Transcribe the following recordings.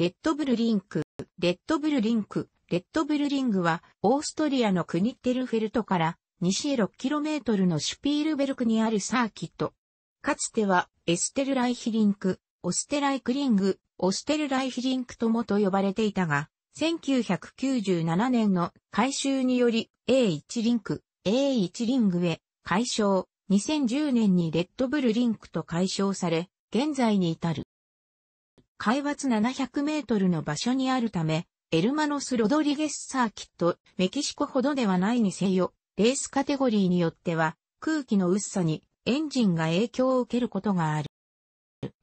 レッドブルリンク、レッドブルリンク、レッドブルリングは、オーストリアのクニッテルフェルトから西へ 6km のシュピールベルクにあるサーキット。かつては、エステルライヒリンク、オステライクリング、オステルライヒリンクともと呼ばれていたが、1997年の改修により A1 リンク、A1 リングへ改称、2010年にレッドブルリンクと改称され、現在に至る。海抜700メートルの場所にあるため、エルマノス・ロドリゲスサーキット、メキシコほどではないにせよ、レースカテゴリーによっては、空気の薄さにエンジンが影響を受けることがある。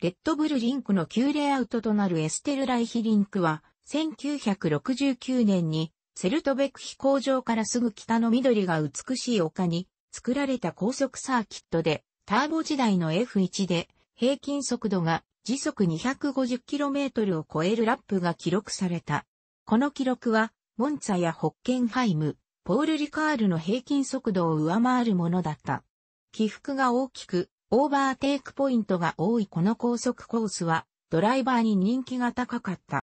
レッドブルリンクの旧レイアウトとなるエステルライヒリンクは、1969年にセルトベク飛行場からすぐ北の緑が美しい丘に作られた高速サーキットで、ターボ時代の F1 で平均速度が時速 250km を超えるラップが記録された。この記録は、モンツァやホッケンハイム、ポール・リカールの平均速度を上回るものだった。起伏が大きく、オーバーテイクポイントが多いこの高速コースは、ドライバーに人気が高かった。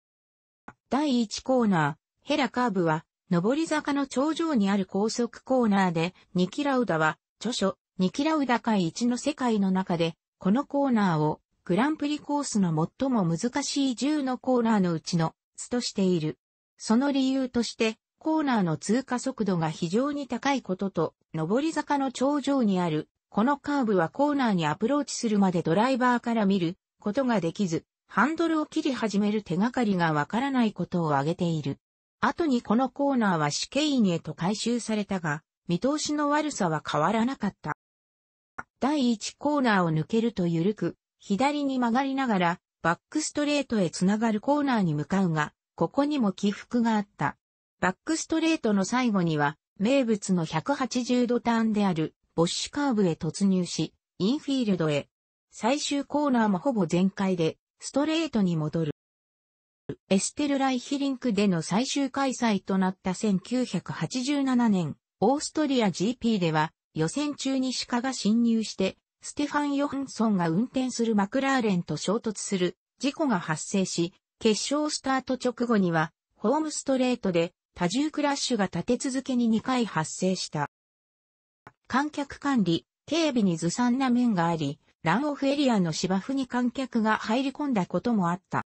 第1コーナー、ヘラカーブは、上り坂の頂上にある高速コーナーで、ニキラウダは、著書、ニキラウダ界一の世界の中で、このコーナーを、グランプリコースの最も難しい10のコーナーのうちの、つとしている。その理由として、コーナーの通過速度が非常に高いことと、上り坂の頂上にある、このカーブはコーナーにアプローチするまでドライバーから見ることができず、ハンドルを切り始める手がかりがわからないことを挙げている。後にこのコーナーは死刑院へと回収されたが、見通しの悪さは変わらなかった。第1コーナーを抜けると緩く、左に曲がりながら、バックストレートへつながるコーナーに向かうが、ここにも起伏があった。バックストレートの最後には、名物の180度ターンである、ボッシュカーブへ突入し、インフィールドへ。最終コーナーもほぼ全開で、ストレートに戻る。エステルライヒリンクでの最終開催となった1987年、オーストリア GP では、予選中に鹿が侵入して、ステファン・ヨハンソンが運転するマクラーレンと衝突する事故が発生し、決勝スタート直後には、ホームストレートで多重クラッシュが立て続けに2回発生した。観客管理、警備にずさんな面があり、ランオフエリアの芝生に観客が入り込んだこともあった。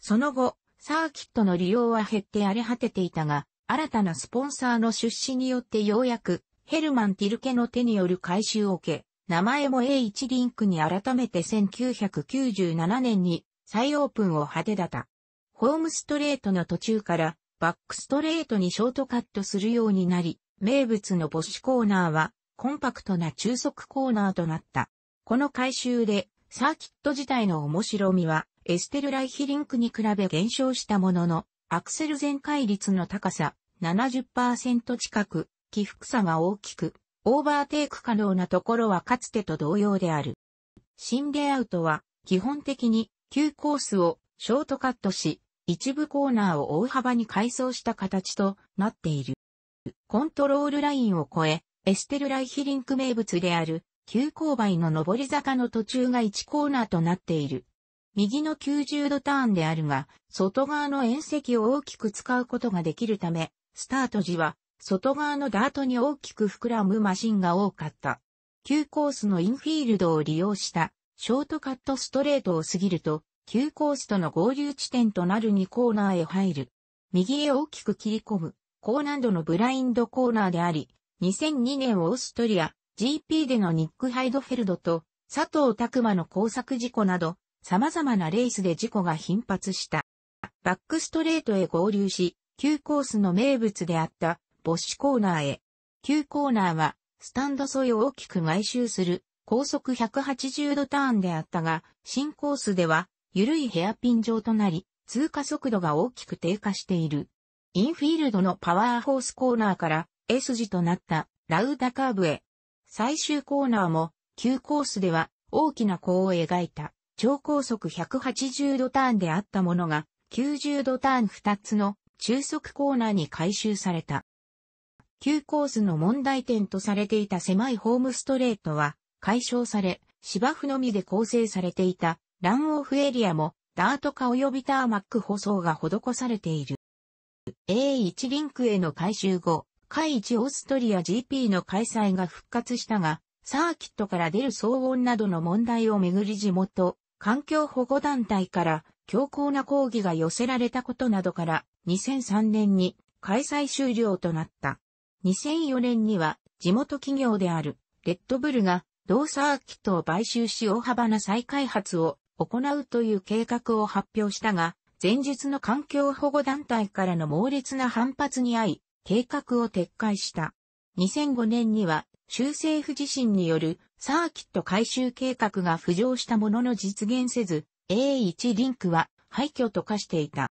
その後、サーキットの利用は減って荒れ果てていたが、新たなスポンサーの出資によってようやく、ヘルマン・ティルケの手による回収を受け、名前も A1 リンクに改めて1997年に再オープンを派手だった。ホームストレートの途中からバックストレートにショートカットするようになり、名物のボッシュコーナーはコンパクトな中速コーナーとなった。この改修でサーキット自体の面白みはエステルライヒリンクに比べ減少したものの、アクセル全開率の高さ70%近く、起伏差が大きく、オーバーテイク可能なところはかつてと同様である。新レイアウトは基本的に旧コースをショートカットし、一部コーナーを大幅に改装した形となっている。コントロールラインを越え、エステルライヒリンク名物である急勾配の上り坂の途中が1コーナーとなっている。右の90度ターンであるが、外側の縁石を大きく使うことができるため、スタート時は外側のダートに大きく膨らむマシンが多かった。急コースのインフィールドを利用したショートカットストレートを過ぎると、急コースとの合流地点となる2コーナーへ入る。右へ大きく切り込む高難度のブラインドコーナーであり、2002年オーストリア GP でのニック・ハイドフェルドと佐藤拓馬の工作事故など、様々なレースで事故が頻発した。バックストレートへ合流し、急コースの名物であったボッシュコーナーへ。急コーナーは、スタンド沿いを大きく外周する高速180度ターンであったが、新コースでは、緩いヘアピン状となり、通過速度が大きく低下している。インフィールドのパワーホースコーナーから S 字となったラウダカーブへ。最終コーナーも、急コースでは大きな弧を描いた超高速180度ターンであったものが、90度ターン2つの中速コーナーに回収された。急コースの問題点とされていた狭いホームストレートは解消され、芝生のみで構成されていたランオフエリアもダート化及びターマック舗装が施されている。A1 リンクへの改修後、海1オーストリア GP の開催が復活したが、サーキットから出る騒音などの問題をめぐり地元、環境保護団体から強硬な抗議が寄せられたことなどから、2003年に開催終了となった。2004年には地元企業であるレッドブルが同サーキットを買収し大幅な再開発を行うという計画を発表したが、前述の環境保護団体からの猛烈な反発に遭い、計画を撤回した。2005年には、州政府自身によるサーキット改修計画が浮上したものの実現せず、A1 リンクは廃墟と化していた。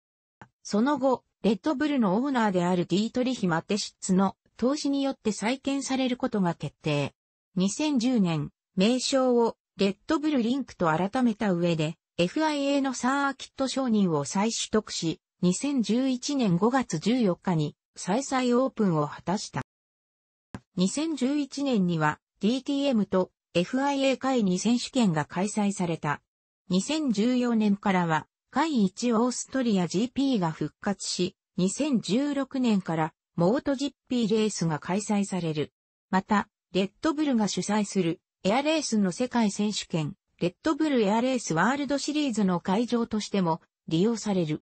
その後、レッドブルのオーナーであるディートリヒ・マテシッツの投資によって再建されることが決定。2010年、名称をレッドブルリンクと改めた上で、FIA のサーキット承認を再取得し、2011年5月14日に再々オープンを果たした。2011年には DTM と FIA 会2選手権が開催された。2014年からは会1オーストリア GP が復活し、2016年からモート GP レースが開催される。また、レッドブルが主催するエアレースの世界選手権、レッドブルエアレースワールドシリーズの会場としても利用される。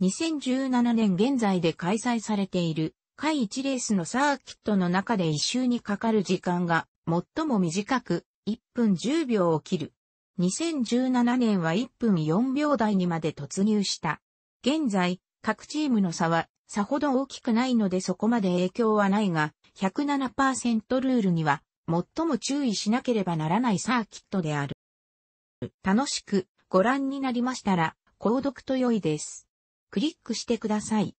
2017年現在で開催されている回1レースのサーキットの中で一周にかかる時間が最も短く1分10秒を切る。2017年は1分4秒台にまで突入した。現在、各チームの差はさほど大きくないのでそこまで影響はないが、107%ルールには最も注意しなければならないサーキットである。楽しくご覧になりましたら、購読と良いです。クリックしてください。